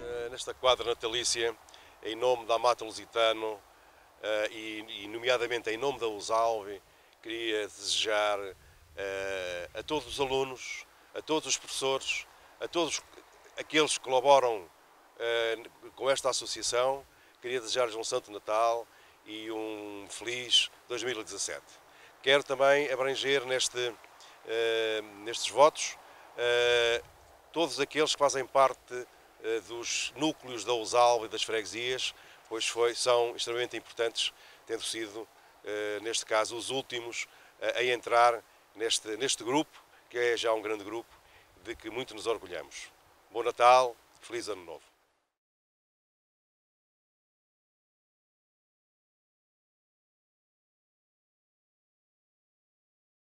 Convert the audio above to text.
Eh, nesta quadra natalícia, em nome da Amata Lusitano eh, e, nomeadamente, em nome da Usalve, queria desejar eh, a todos os alunos, a todos os professores, a todos aqueles que colaboram com esta associação, queria desejar-lhes um Santo Natal e um feliz 2017. Quero também abranger neste, nestes votos todos aqueles que fazem parte eh, dos núcleos da USALB e das freguesias, pois foi, são extremamente importantes, tendo sido, neste caso, os últimos a entrar neste, neste grupo, que é já um grande grupo, de que muito nos orgulhamos. Bom Natal, feliz Ano Novo.